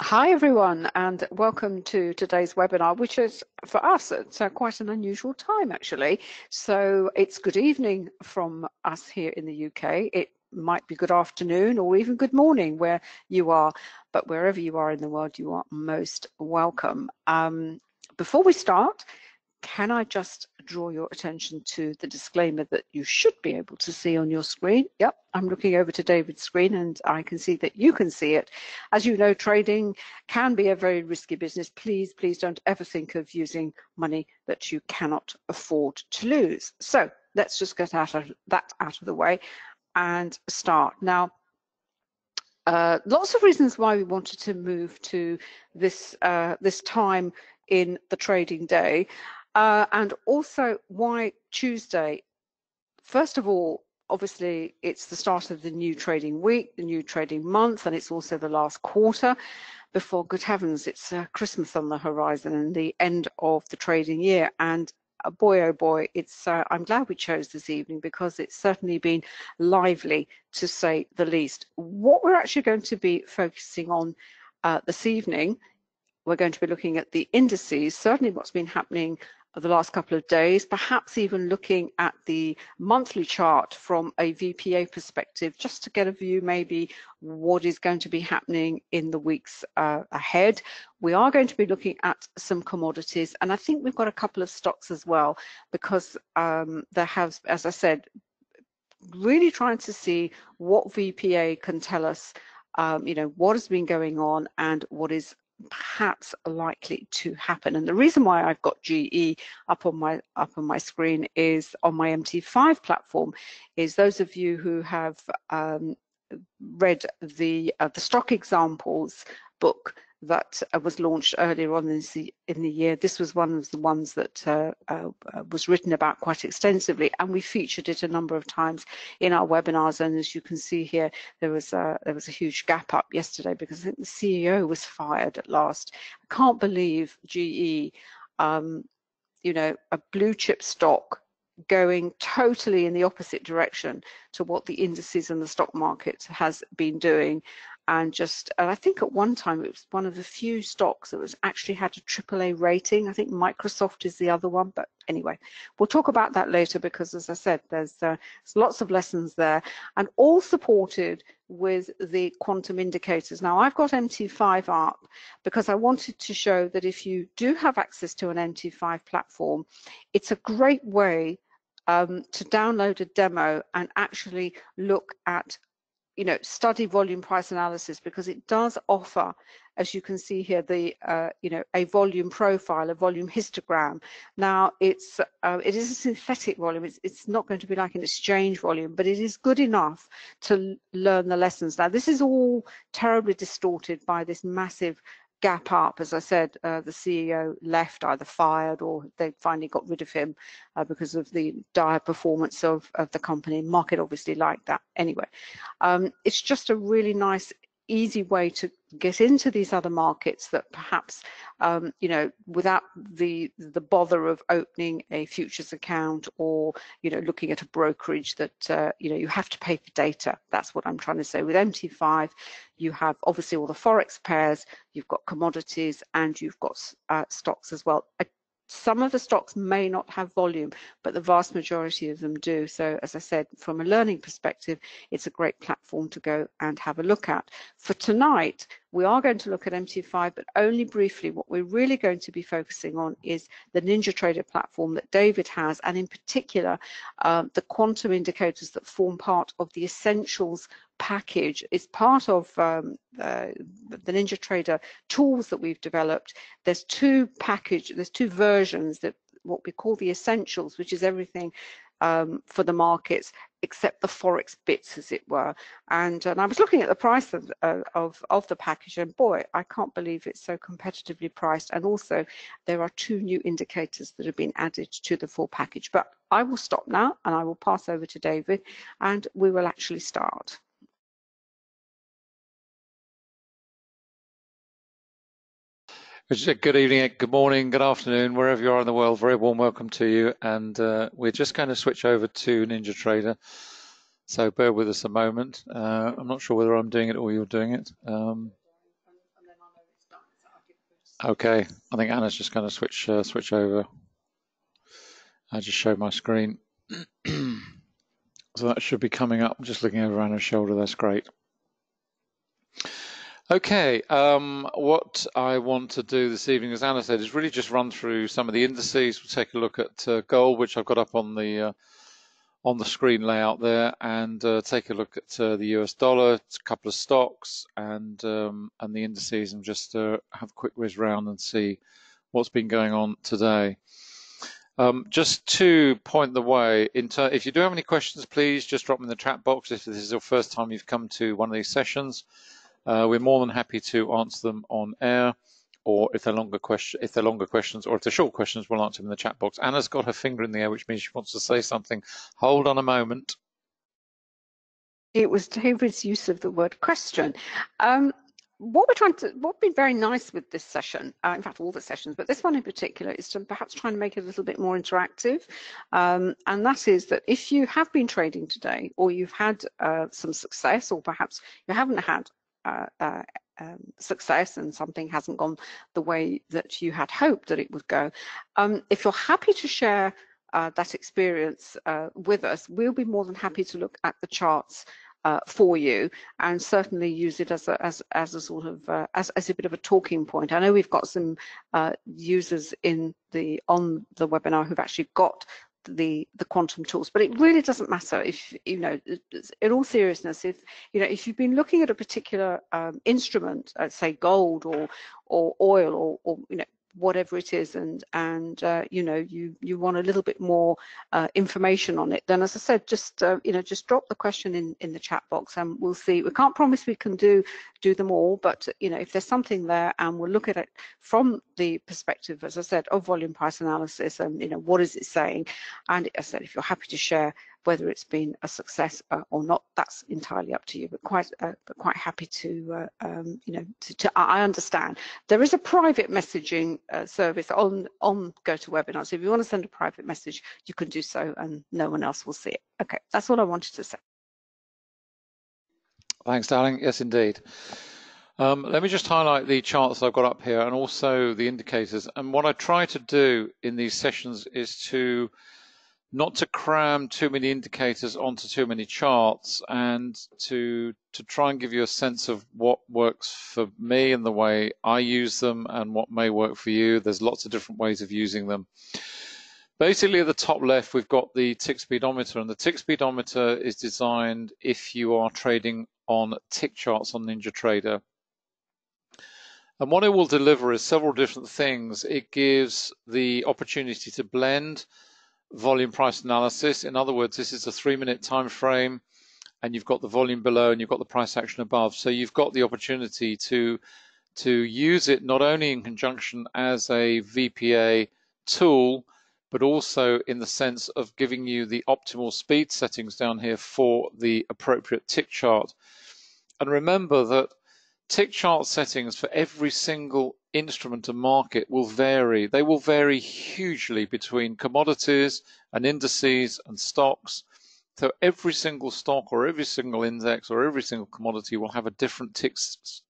Hi everyone and welcome to today's webinar which is for us it's uh, quite an unusual time actually. So it's good evening from us here in the UK it might be good afternoon or even good morning where you are but wherever you are in the world you are most welcome. Um, before we start can I just draw your attention to the disclaimer that you should be able to see on your screen? Yep, I'm looking over to David's screen and I can see that you can see it. As you know, trading can be a very risky business. Please, please don't ever think of using money that you cannot afford to lose. So let's just get out of that out of the way and start. Now, uh, lots of reasons why we wanted to move to this uh, this time in the trading day. Uh, and also why Tuesday? First of all, obviously it's the start of the new trading week, the new trading month, and it's also the last quarter. Before good heavens, it's uh, Christmas on the horizon and the end of the trading year. And uh, boy, oh boy, it's. Uh, I'm glad we chose this evening because it's certainly been lively to say the least. What we're actually going to be focusing on uh, this evening we're going to be looking at the indices, certainly what's been happening the last couple of days, perhaps even looking at the monthly chart from a VPA perspective, just to get a view maybe what is going to be happening in the weeks uh, ahead. We are going to be looking at some commodities, and I think we've got a couple of stocks as well, because um, there has, as I said, really trying to see what VPA can tell us um, you know, what has been going on and what is perhaps likely to happen. And the reason why I've got GE up on my up on my screen is on my MT5 platform is those of you who have um, read the uh, the stock examples book that uh, was launched earlier on in the, in the year. This was one of the ones that uh, uh, was written about quite extensively, and we featured it a number of times in our webinars. And as you can see here, there was a, there was a huge gap up yesterday because I think the CEO was fired at last. I can't believe GE, um, you know, a blue chip stock going totally in the opposite direction to what the indices and the stock market has been doing and just and I think at one time it was one of the few stocks that was actually had a AAA rating. I think Microsoft is the other one, but anyway, we'll talk about that later because as I said, there's, uh, there's lots of lessons there and all supported with the quantum indicators. Now I've got MT5 up because I wanted to show that if you do have access to an MT5 platform, it's a great way um, to download a demo and actually look at you know, study volume price analysis because it does offer, as you can see here, the uh, you know a volume profile, a volume histogram. Now it's uh, it is a synthetic volume. It's it's not going to be like an exchange volume, but it is good enough to learn the lessons. Now this is all terribly distorted by this massive gap up. As I said, uh, the CEO left, either fired or they finally got rid of him uh, because of the dire performance of, of the company. Market obviously liked that anyway. Um, it's just a really nice easy way to get into these other markets that perhaps um, you know without the the bother of opening a futures account or you know looking at a brokerage that uh, you know you have to pay for data. That's what i'm trying to say. With mt5 you have obviously all the forex pairs you've got commodities and you've got uh, stocks as well some of the stocks may not have volume, but the vast majority of them do. So as I said, from a learning perspective, it's a great platform to go and have a look at. For tonight, we are going to look at MT5, but only briefly. What we're really going to be focusing on is the NinjaTrader platform that David has, and in particular, um, the quantum indicators that form part of the essentials package. is part of um, uh, the NinjaTrader tools that we've developed. There's two package, there's two versions that what we call the essentials, which is everything um, for the markets except the forex bits, as it were. And, and I was looking at the price of, uh, of, of the package, and boy, I can't believe it's so competitively priced. And also, there are two new indicators that have been added to the full package. But I will stop now, and I will pass over to David, and we will actually start. Good evening, good morning, good afternoon, wherever you are in the world. Very warm welcome to you. And uh, we're just going to switch over to NinjaTrader. So bear with us a moment. Uh, I'm not sure whether I'm doing it or you're doing it. Um, Okay, I think Anna's just going to switch uh, switch over. I just showed my screen. so that should be coming up. Just looking over Anna's shoulder, that's great. Okay, um, what I want to do this evening, as Anna said, is really just run through some of the indices. We'll take a look at uh, gold, which I've got up on the uh, on the screen layout there, and uh, take a look at uh, the US dollar, a couple of stocks, and um, and the indices, and just uh, have a quick whiz round and see what's been going on today. Um, just to point the way, if you do have any questions, please just drop them in the chat box. If this is your first time you've come to one of these sessions, uh, we're more than happy to answer them on air, or if they're longer question, if they're longer questions, or if they're short questions, we'll answer them in the chat box. Anna's got her finger in the air, which means she wants to say something. Hold on a moment. It was David's use of the word question. Um, what we're trying to, what would be very nice with this session, uh, in fact, all the sessions, but this one in particular, is to perhaps try and make it a little bit more interactive. Um, and that is that if you have been trading today, or you've had uh, some success, or perhaps you haven't had uh, uh, um, success and something hasn't gone the way that you had hoped that it would go. Um, if you're happy to share uh, that experience uh, with us, we'll be more than happy to look at the charts uh, for you and certainly use it as a, as, as a sort of uh, as, as a bit of a talking point. I know we've got some uh, users in the on the webinar who've actually got the the quantum tools but it really doesn't matter if you know in all seriousness if you know if you've been looking at a particular um, instrument uh, say gold or or oil or, or you know whatever it is and and uh, you know you you want a little bit more uh, information on it then as i said just uh, you know just drop the question in in the chat box and we'll see. We can't promise we can do do them all but you know if there's something there and we'll look at it from the perspective as i said of volume price analysis and you know what is it saying. And as i said if you're happy to share whether it's been a success uh, or not, that's entirely up to you. But quite, uh, but quite happy to, uh, um, you know, to, to, I understand there is a private messaging service on on GoToWebinar. So if you want to send a private message, you can do so, and no one else will see it. Okay, that's all I wanted to say. Thanks, darling. Yes, indeed. Um, let me just highlight the charts I've got up here and also the indicators. And what I try to do in these sessions is to not to cram too many indicators onto too many charts and to to try and give you a sense of what works for me and the way I use them and what may work for you. There's lots of different ways of using them. Basically at the top left we've got the tick speedometer and the tick speedometer is designed if you are trading on tick charts on NinjaTrader. And what it will deliver is several different things. It gives the opportunity to blend volume price analysis. In other words, this is a three minute time frame and you've got the volume below and you've got the price action above. So you've got the opportunity to to use it not only in conjunction as a VPA tool, but also in the sense of giving you the optimal speed settings down here for the appropriate tick chart. And remember that tick chart settings for every single instrument and market will vary. They will vary hugely between commodities and indices and stocks. So every single stock or every single index or every single commodity will have a different tick,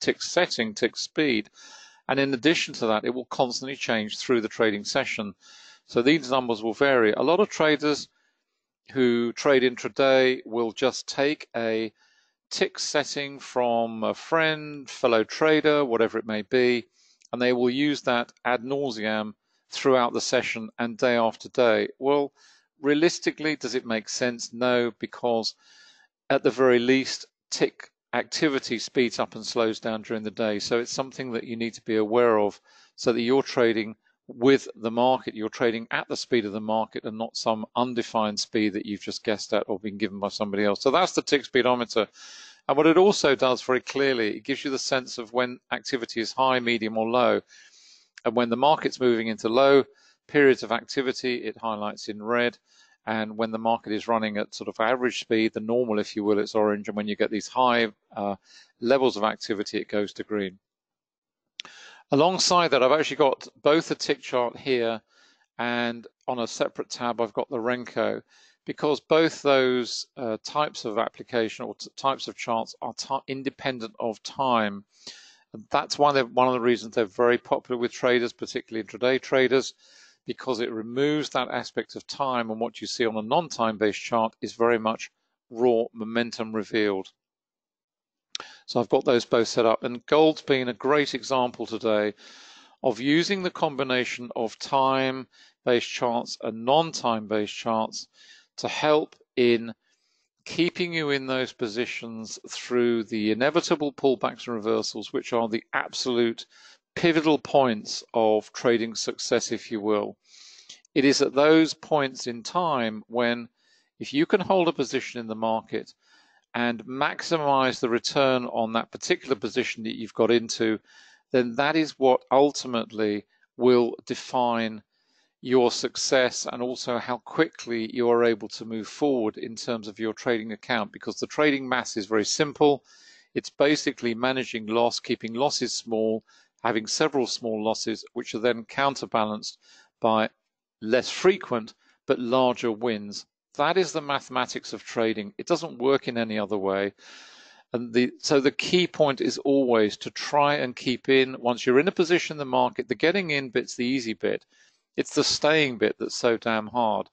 tick setting, tick speed. And in addition to that, it will constantly change through the trading session. So these numbers will vary. A lot of traders who trade intraday will just take a tick setting from a friend, fellow trader, whatever it may be, and they will use that ad nauseam throughout the session and day after day. Well, realistically, does it make sense? No, because at the very least, tick activity speeds up and slows down during the day. So it's something that you need to be aware of so that you're trading with the market, you're trading at the speed of the market and not some undefined speed that you've just guessed at or been given by somebody else. So that's the tick speedometer. And what it also does very clearly, it gives you the sense of when activity is high, medium, or low. And when the market's moving into low periods of activity, it highlights in red. And when the market is running at sort of average speed, the normal, if you will, it's orange. And when you get these high uh, levels of activity, it goes to green. Alongside that, I've actually got both a tick chart here and on a separate tab, I've got the Renko because both those uh, types of application or types of charts are independent of time. And that's why one of the reasons they're very popular with traders, particularly intraday traders, because it removes that aspect of time and what you see on a non-time based chart is very much raw momentum revealed. So I've got those both set up and gold's been a great example today of using the combination of time based charts and non-time based charts to help in keeping you in those positions through the inevitable pullbacks and reversals, which are the absolute pivotal points of trading success, if you will. It is at those points in time when, if you can hold a position in the market and maximize the return on that particular position that you've got into, then that is what ultimately will define your success and also how quickly you are able to move forward in terms of your trading account because the trading mass is very simple. It's basically managing loss, keeping losses small, having several small losses, which are then counterbalanced by less frequent but larger wins that is the mathematics of trading. It doesn't work in any other way. And the, so the key point is always to try and keep in, once you're in a position in the market, the getting in bit's the easy bit. It's the staying bit that's so damn hard.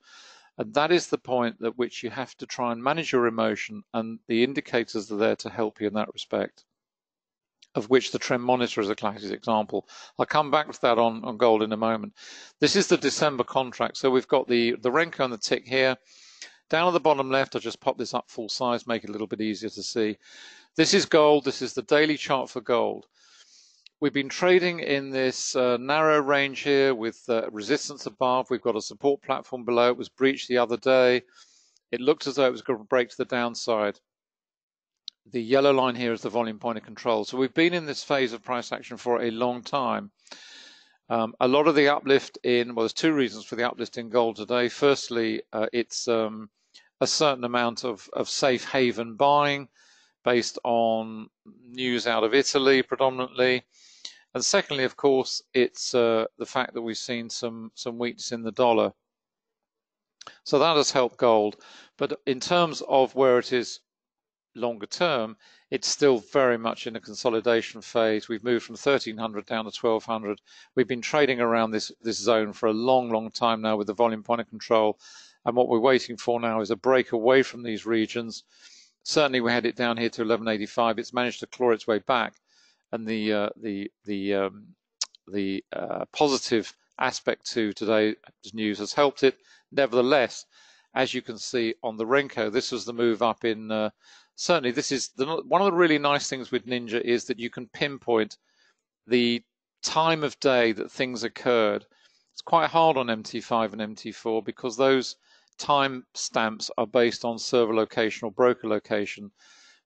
And that is the point at which you have to try and manage your emotion, and the indicators are there to help you in that respect of which the trend monitor is a classic example. I'll come back to that on, on gold in a moment. This is the December contract. So we've got the, the Renko and the tick here. Down at the bottom left, I'll just pop this up full size, make it a little bit easier to see. This is gold. This is the daily chart for gold. We've been trading in this uh, narrow range here with uh, resistance above. We've got a support platform below. It was breached the other day. It looked as though it was going to break to the downside. The yellow line here is the volume point of control. So we've been in this phase of price action for a long time. Um, a lot of the uplift in, well, there's two reasons for the uplift in gold today. Firstly, uh, it's um, a certain amount of, of safe haven buying based on news out of Italy predominantly. And secondly, of course, it's uh, the fact that we've seen some, some weakness in the dollar. So that has helped gold. But in terms of where it is longer term, it's still very much in a consolidation phase. We've moved from 1300 down to 1200. We've been trading around this, this zone for a long, long time now with the volume point of control. And what we're waiting for now is a break away from these regions. Certainly, we had it down here to 1185. It's managed to claw its way back, and the uh, the the um, the uh, positive aspect to today's news has helped it. Nevertheless, as you can see on the Renko, this was the move up in. Uh, certainly, this is the, one of the really nice things with Ninja is that you can pinpoint the time of day that things occurred. It's quite hard on MT5 and MT4 because those time stamps are based on server location or broker location.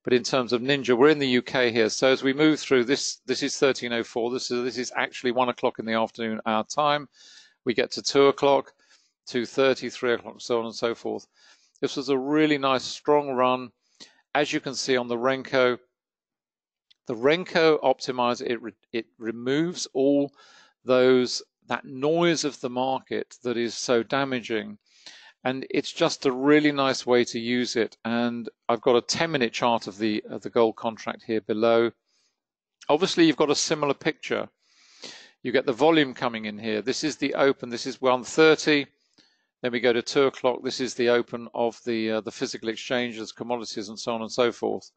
But in terms of Ninja, we're in the UK here. So as we move through this, this is 1304. This is this is actually one o'clock in the afternoon our time. We get to two o'clock, 2:30, three o'clock, so on and so forth. This was a really nice strong run. As you can see on the Renko, the Renko optimizer it re, it removes all those that noise of the market that is so damaging and it's just a really nice way to use it. And I've got a 10 minute chart of the, of the gold contract here below. Obviously, you've got a similar picture. You get the volume coming in here. This is the open. This is 130. Then we go to two o'clock. This is the open of the uh, the physical exchanges, commodities, and so on and so forth.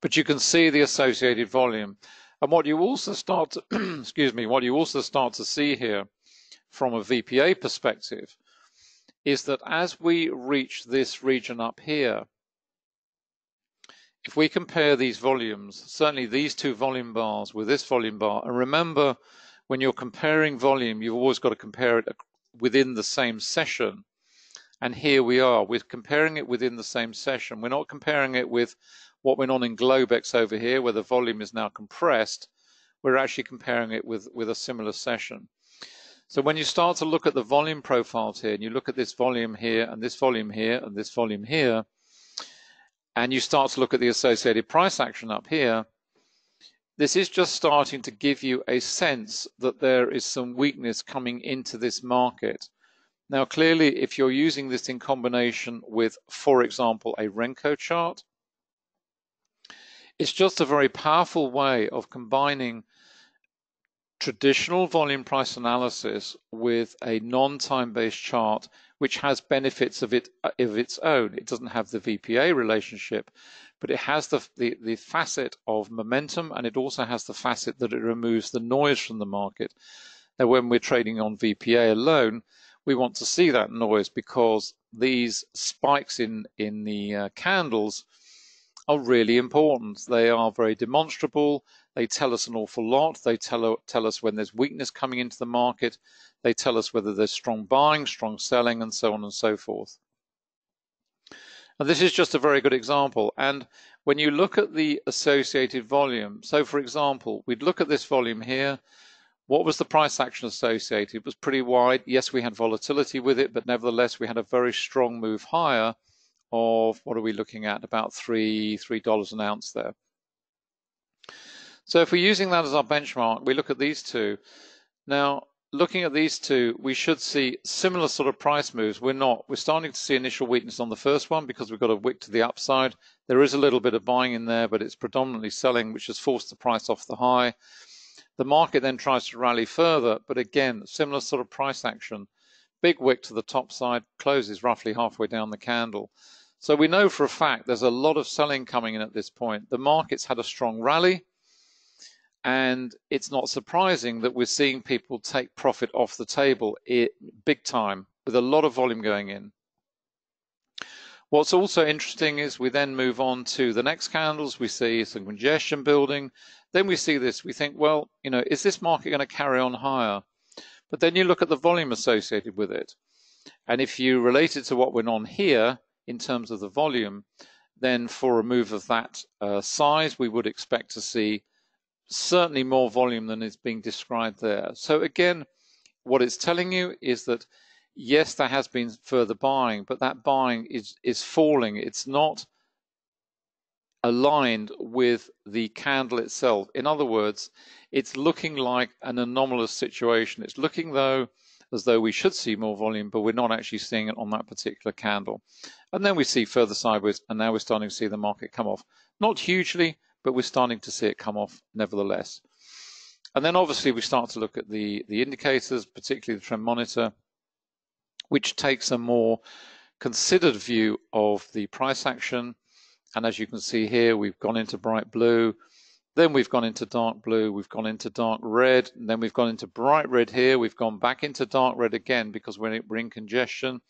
But you can see the associated volume. And what you also start to, excuse me, what you also start to see here from a VPA perspective is that as we reach this region up here, if we compare these volumes, certainly these two volume bars with this volume bar, and remember when you're comparing volume, you've always got to compare it within the same session. And here we are, we're comparing it within the same session. We're not comparing it with what went on in Globex over here, where the volume is now compressed. We're actually comparing it with, with a similar session. So when you start to look at the volume profiles here, and you look at this volume here, and this volume here, and this volume here, and you start to look at the associated price action up here, this is just starting to give you a sense that there is some weakness coming into this market. Now, clearly, if you're using this in combination with, for example, a Renko chart, It's just a very powerful way of combining traditional volume price analysis with a non-time based chart which has benefits of it of its own. It doesn't have the VPA relationship, but it has the, the, the facet of momentum and it also has the facet that it removes the noise from the market. Now, when we're trading on VPA alone, we want to see that noise because these spikes in, in the uh, candles are really important. They are very demonstrable. They tell us an awful lot. They tell, tell us when there's weakness coming into the market. They tell us whether there's strong buying, strong selling, and so on and so forth. And this is just a very good example. And when you look at the associated volume, so for example, we'd look at this volume here. What was the price action associated? It was pretty wide. Yes, we had volatility with it, but nevertheless, we had a very strong move higher of what are we looking at? About three three dollars an ounce there. So if we're using that as our benchmark, we look at these two. Now, looking at these two, we should see similar sort of price moves. We're not. We're starting to see initial weakness on the first one because we've got a wick to the upside. There is a little bit of buying in there, but it's predominantly selling, which has forced the price off the high. The market then tries to rally further, but again, similar sort of price action. Big wick to the top side, closes roughly halfway down the candle. So we know for a fact there's a lot of selling coming in at this point. The market's had a strong rally and it's not surprising that we're seeing people take profit off the table big time with a lot of volume going in. What's also interesting is we then move on to the next candles. We see some congestion building. Then we see this. We think, well, you know, is this market going to carry on higher? But then you look at the volume associated with it. And if you relate it to what went on here in terms of the volume, then for a move of that uh, size, we would expect to see certainly more volume than is being described there. So again, what it's telling you is that yes, there has been further buying, but that buying is is falling. It's not aligned with the candle itself. In other words, it's looking like an anomalous situation. It's looking though as though we should see more volume, but we're not actually seeing it on that particular candle. And then we see further sideways, and now we're starting to see the market come off. Not hugely, but we're starting to see it come off nevertheless. And then obviously we start to look at the, the indicators, particularly the trend monitor, which takes a more considered view of the price action. And as you can see here, we've gone into bright blue, then we've gone into dark blue, we've gone into dark red, and then we've gone into bright red here. We've gone back into dark red again because we're in congestion.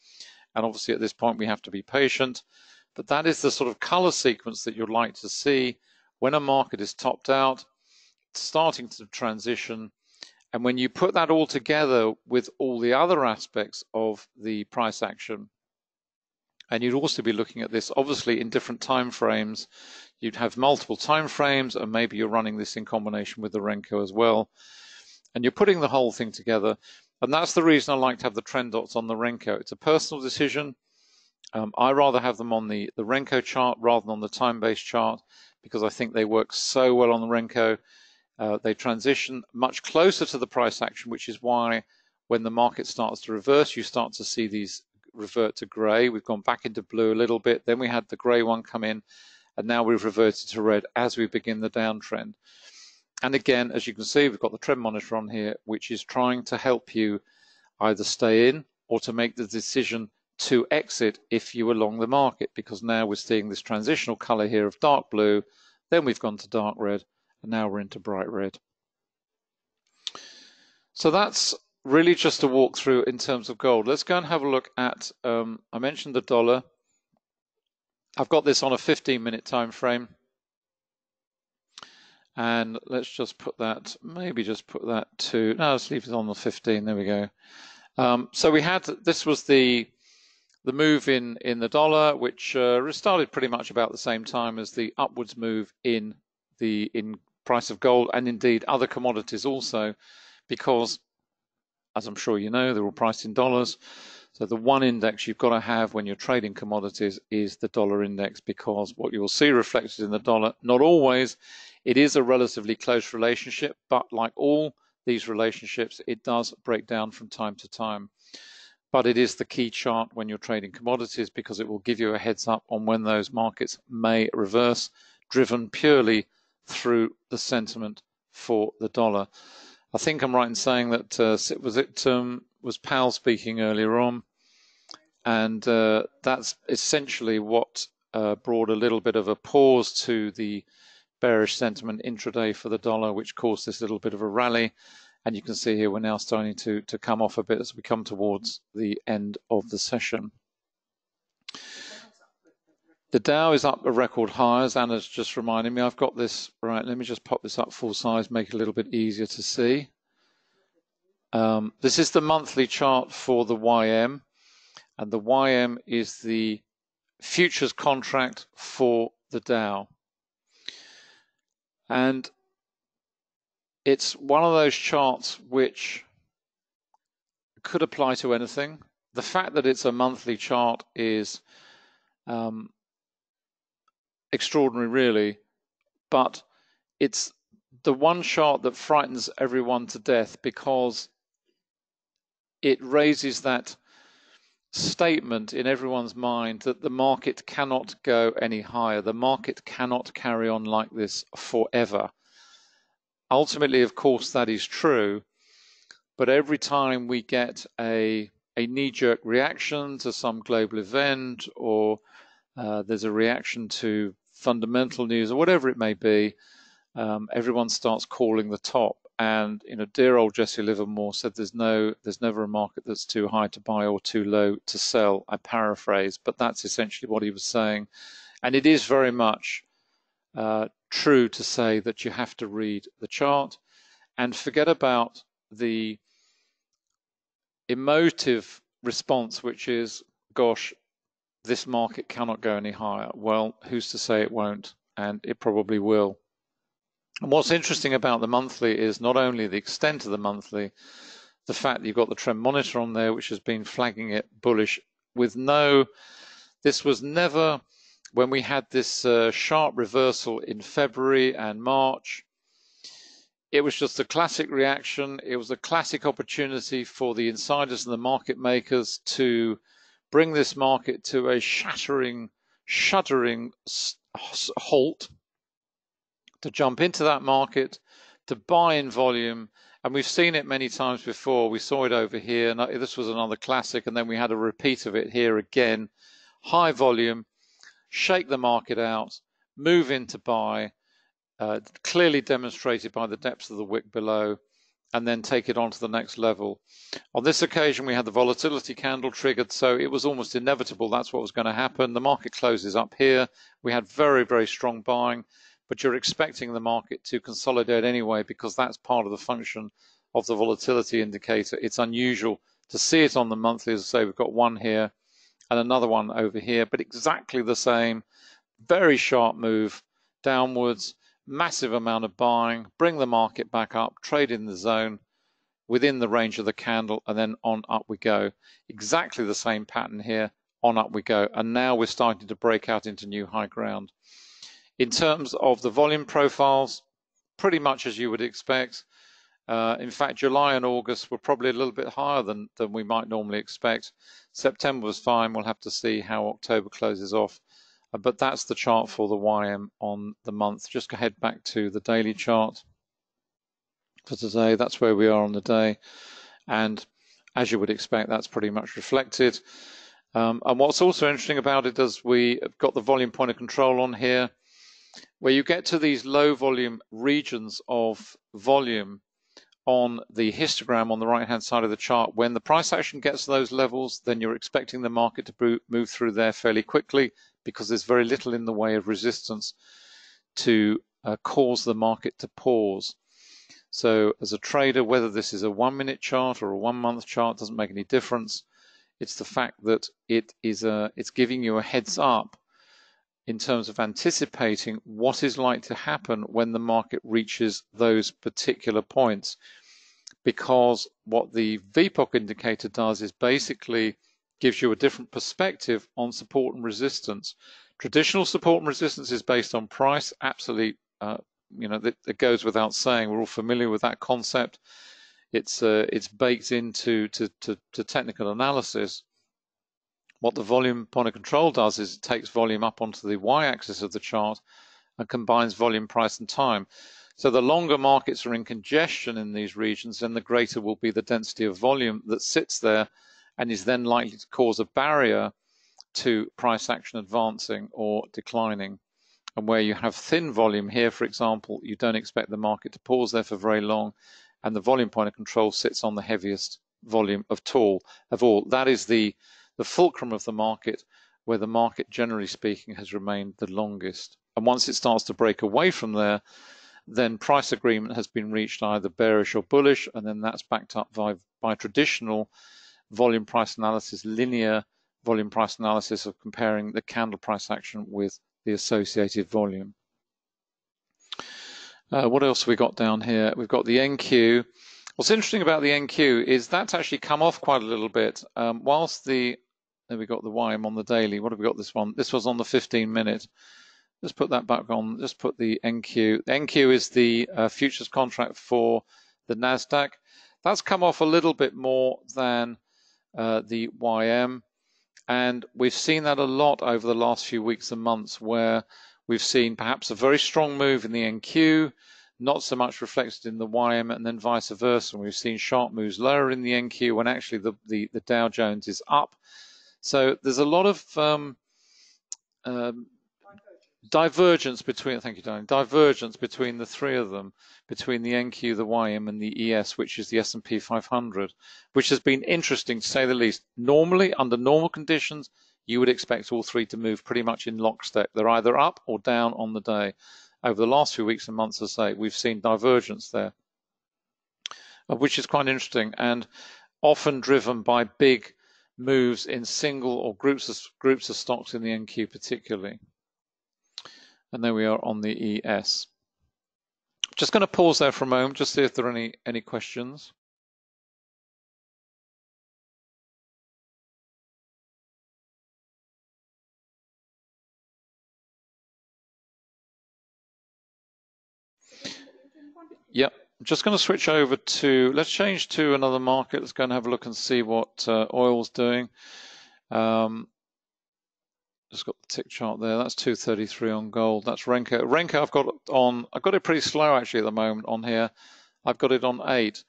And obviously at this point we have to be patient. But that is the sort of color sequence that you'd like to see when a market is topped out, starting to transition, and when you put that all together with all the other aspects of the price action, and you'd also be looking at this obviously in different time frames. You'd have multiple time frames, and maybe you're running this in combination with the Renko as well. And you're putting the whole thing together. And that's the reason I like to have the trend dots on the Renko. It's a personal decision. Um, I rather have them on the, the Renko chart rather than on the time-based chart because I think they work so well on the Renko. Uh, they transition much closer to the price action, which is why when the market starts to reverse, you start to see these revert to grey. We've gone back into blue a little bit. Then we had the grey one come in, and now we've reverted to red as we begin the downtrend. And again, as you can see, we've got the trend monitor on here, which is trying to help you either stay in or to make the decision to exit if you were long the market because now we're seeing this transitional color here of dark blue, then we've gone to dark red, and now we're into bright red. So that's really just a walkthrough in terms of gold. Let's go and have a look at, um, I mentioned the dollar. I've got this on a 15 minute time frame. And let's just put that, maybe just put that to, no, let's leave it on the 15. There we go. Um, so we had, this was the the move in, in the dollar, which uh, started pretty much about the same time as the upwards move in the in price of gold and indeed other commodities also, because as I'm sure you know, they're all priced in dollars. So the one index you've got to have when you're trading commodities is the dollar index because what you will see reflected in the dollar, not always, it is a relatively close relationship, but like all these relationships, it does break down from time to time but it is the key chart when you're trading commodities because it will give you a heads up on when those markets may reverse driven purely through the sentiment for the dollar. I think I'm right in saying that uh, was it um, was Powell speaking earlier on, and uh, that's essentially what uh, brought a little bit of a pause to the bearish sentiment intraday for the dollar, which caused this little bit of a rally. And you can see here we're now starting to, to come off a bit as we come towards the end of the session. The Dow is up a record high, as Anna's just reminding me. I've got this, right, let me just pop this up full size, make it a little bit easier to see. Um, this is the monthly chart for the YM, and the YM is the futures contract for the Dow. And it's one of those charts which could apply to anything. The fact that it's a monthly chart is um, extraordinary, really, but it's the one chart that frightens everyone to death because it raises that statement in everyone's mind that the market cannot go any higher. The market cannot carry on like this forever. Ultimately, of course, that is true. But every time we get a, a knee jerk reaction to some global event or uh, there's a reaction to fundamental news or whatever it may be, um, everyone starts calling the top. And you know, dear old Jesse Livermore said, "There's no, there's never a market that's too high to buy or too low to sell." I paraphrase, but that's essentially what he was saying, and it is very much uh, true to say that you have to read the chart and forget about the emotive response, which is, "Gosh, this market cannot go any higher." Well, who's to say it won't? And it probably will. And what's interesting about the monthly is not only the extent of the monthly, the fact that you've got the trend monitor on there, which has been flagging it bullish with no, this was never, when we had this uh, sharp reversal in February and March, it was just a classic reaction. It was a classic opportunity for the insiders and the market makers to bring this market to a shattering, shuddering halt to jump into that market, to buy in volume. And we've seen it many times before. We saw it over here. And this was another classic. And then we had a repeat of it here again. High volume, shake the market out, move in to buy, uh, clearly demonstrated by the depths of the wick below, and then take it on to the next level. On this occasion, we had the volatility candle triggered, so it was almost inevitable that's what was going to happen. The market closes up here. We had very, very strong buying but you're expecting the market to consolidate anyway because that's part of the function of the volatility indicator. It's unusual to see it on the monthly, as I say, we've got one here and another one over here, but exactly the same. Very sharp move downwards, massive amount of buying, bring the market back up, trade in the zone within the range of the candle, and then on up we go. Exactly the same pattern here, on up we go. And now we're starting to break out into new high ground. In terms of the volume profiles, pretty much as you would expect. Uh, in fact, July and August were probably a little bit higher than, we might normally expect. September was fine. We'll have to see how October closes off. Uh, but that's the chart for the YM on the month. Just go head back to the daily chart for today. That's where we are on the day. And as you would expect, that's pretty much reflected. Um, and what's also interesting about it is we have got the volume point of control on here where you get to these low volume regions of volume on the histogram on the right hand side of the chart, when the price action gets to those levels, then you're expecting the market to move through there fairly quickly because there's very little in the way of resistance to uh, cause the market to pause. So as a trader, whether this is a one minute chart or a one month chart doesn't make any difference. It's the fact that it is a, it's giving you a heads up in terms of anticipating what is like to happen when the market reaches those particular points. Because what the VPOC indicator does is basically gives you a different perspective on support and resistance. Traditional support and resistance is based on price, absolutely, uh, you know, that, it goes without saying. We're all familiar with that concept. It's uh, it's baked into to, to, to technical analysis. What the volume point of control does is it takes volume up onto the y-axis of the chart and combines volume, price, and time. So the longer markets are in congestion in these regions, then the greater will be the density of volume that sits there and is then likely to cause a barrier to price action advancing or declining. And where you have thin volume here, for example, you don't expect the market to pause there for very long, and the volume point of control sits on the heaviest volume of all. Of all, that is the the fulcrum of the market, where the market, generally speaking, has remained the longest. And once it starts to break away from there, then price agreement has been reached either bearish or bullish, and then that's backed up by, by traditional volume price analysis, linear volume price analysis of comparing the candle price action with the associated volume. Uh, what else we got down here? We've got the NQ. What's interesting about the NQ is that's actually come off quite a little bit. Um, whilst the, there we got the YM on the daily. What have we got this one? This was on the 15 minute. Let's put that back on. Just put the NQ. The NQ is the uh, futures contract for the NASDAQ. That's come off a little bit more than uh, the YM. And we've seen that a lot over the last few weeks and months where we've seen perhaps a very strong move in the NQ, not so much reflected in the YM, and then vice versa. And we've seen sharp moves lower in the NQ when actually the, the, the Dow Jones is up. So there's a lot of um, um, divergence between thank you darling divergence between the three of them between the NQ the YM and the ES which is the S&P 500 which has been interesting to say the least. Normally under normal conditions you would expect all three to move pretty much in lockstep. They're either up or down on the day. Over the last few weeks and months as I say we've seen divergence there uh, which is quite interesting and often driven by big moves in single or groups of groups of stocks in the NQ particularly and there we are on the ES. Just going to pause there for a moment, just see if there are any, any questions. Yep, I'm just going to switch over to, let's change to another market. Let's go and have a look and see what uh, oil's doing. Um, just got the tick chart there. That's 233 on gold. That's Renko. Renko, I've got on. I've got it pretty slow actually at the moment on here. I've got it on eight.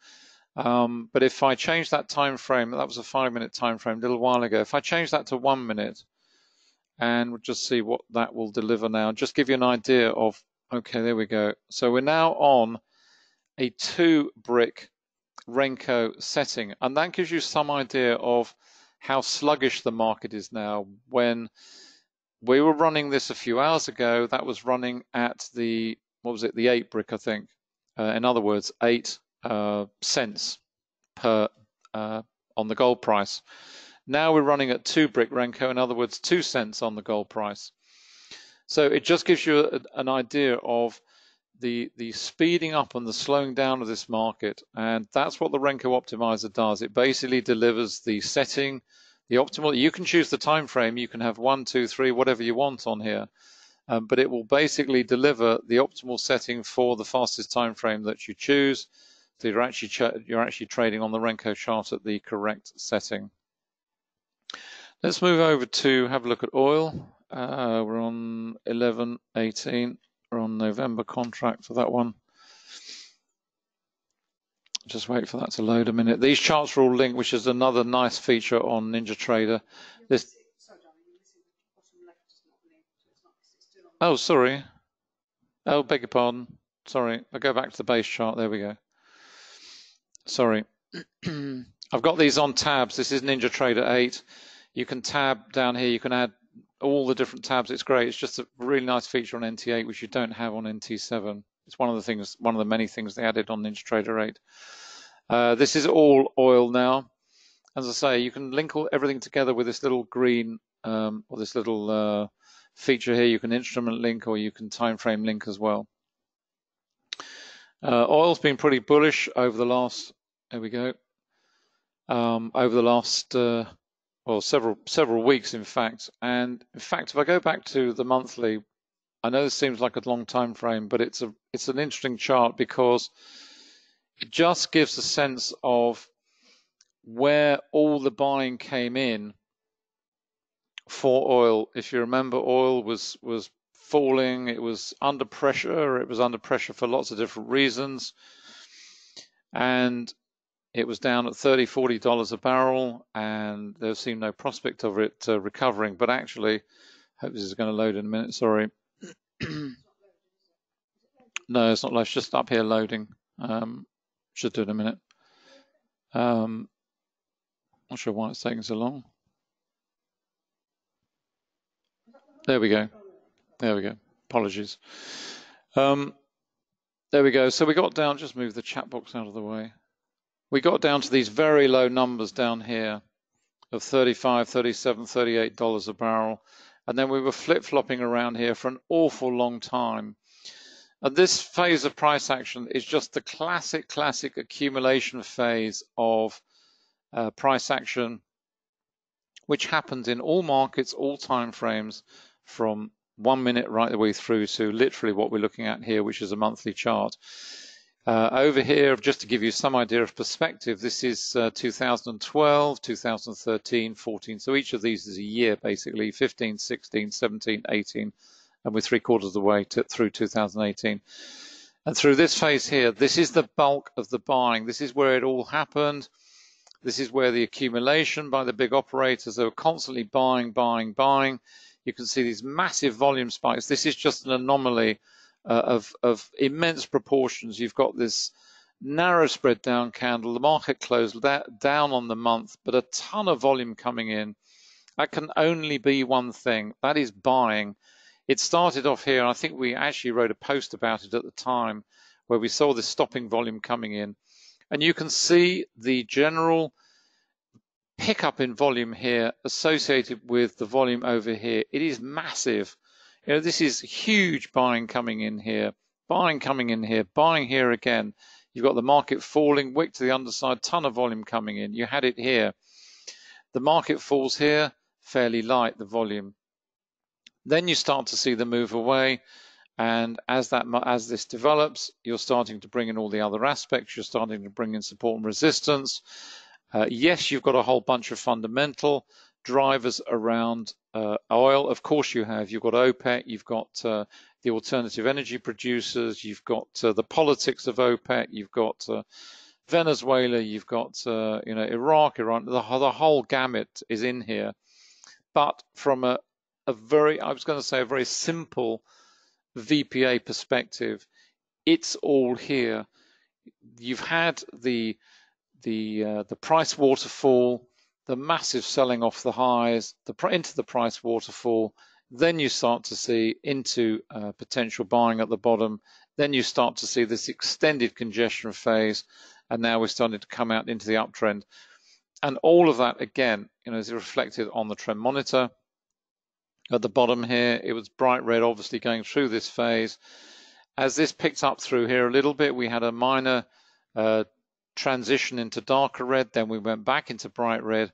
Um, but if I change that time frame, that was a five-minute time frame a little while ago. If I change that to one minute, and we'll just see what that will deliver now. Just give you an idea of. Okay, there we go. So we're now on a two brick Renko setting, and that gives you some idea of how sluggish the market is now when we were running this a few hours ago. That was running at the, what was it, the eight brick, I think. Uh, in other words, eight uh, cents per uh, on the gold price. Now we're running at two brick Renko, in other words, two cents on the gold price. So it just gives you a, an idea of the the speeding up and the slowing down of this market, and that's what the Renko Optimizer does. It basically delivers the setting, the optimal. You can choose the time frame. You can have one, two, three, whatever you want on here, um, but it will basically deliver the optimal setting for the fastest time frame that you choose. So you're actually you're actually trading on the Renko chart at the correct setting. Let's move over to have a look at oil. Uh, we're on 11.18 we're on November contract for that one. Just wait for that to load a minute. These charts are all linked, which is another nice feature on NinjaTrader. This. Oh, sorry. Oh, beg your pardon. Sorry. I'll go back to the base chart. There we go. Sorry. I've got these on tabs. This is NinjaTrader 8. You can tab down here. You can add all the different tabs. It's great. It's just a really nice feature on NT8, which you don't have on NT7. It's one of the things, one of the many things they added on NinjaTrader 8. Uh, this is all oil now. As I say, you can link all, everything together with this little green um, or this little uh, feature here. You can instrument link or you can time frame link as well. Uh, oil's been pretty bullish over the last. There we go. Um, over the last uh, well, several several weeks, in fact. And in fact, if I go back to the monthly, I know this seems like a long time frame, but it's a it's an interesting chart because it just gives a sense of where all the buying came in for oil. If you remember, oil was was falling, it was under pressure, it was under pressure for lots of different reasons. And it was down at $30, $40 a barrel and there seemed no prospect of it uh, recovering but actually hope this is going to load in a minute sorry. No it's not it's just up here loading. Um, should do it in a minute. Um, not sure why it's taking so long. There we go. There we go. Apologies. Um, there we go. So we got down just move the chat box out of the way we got down to these very low numbers down here of 35, 37, 38 dollars a barrel. And then we were flip-flopping around here for an awful long time. And this phase of price action is just the classic, classic accumulation phase of uh, price action, which happens in all markets, all time frames, from one minute right the way through to literally what we're looking at here, which is a monthly chart. Uh, over here, just to give you some idea of perspective, this is uh, 2012, 2013, 14. So each of these is a year, basically, 15, 16, 17, 18, and we're three quarters of the way to, through 2018. And through this phase here, this is the bulk of the buying. This is where it all happened. This is where the accumulation by the big operators, they were constantly buying, buying, buying. You can see these massive volume spikes. This is just an anomaly uh, of, of immense proportions. You've got this narrow spread down candle, the market closed that down on the month, but a ton of volume coming in. That can only be one thing, that is buying. It started off here, and I think we actually wrote a post about it at the time, where we saw this stopping volume coming in. And you can see the general pickup in volume here associated with the volume over here. It is massive. You know, this is huge buying coming in here, buying coming in here, buying here again. You've got the market falling, wick to the underside, ton of volume coming in. You had it here. The market falls here, fairly light, the volume. Then you start to see the move away. And as that as this develops, you're starting to bring in all the other aspects. You're starting to bring in support and resistance. Uh, yes, you've got a whole bunch of fundamental drivers around uh, oil. Of course, you have. You've got OPEC, you've got uh, the alternative energy producers, you've got uh, the politics of OPEC, you've got uh, Venezuela, you've got uh, you know Iraq, Iran. The, the, whole gamut is in here. But from a, a very, I was going to say, a very simple VPA perspective, it's all here. You've had the the uh, the price waterfall the massive selling off the highs, the into the price waterfall, then you start to see into uh, potential buying at the bottom. Then you start to see this extended congestion phase, and now we're starting to come out into the uptrend. And all of that again, you know, is reflected on the trend monitor. At the bottom here, it was bright red, obviously going through this phase. As this picked up through here a little bit, we had a minor uh, transition into darker red, then we went back into bright red,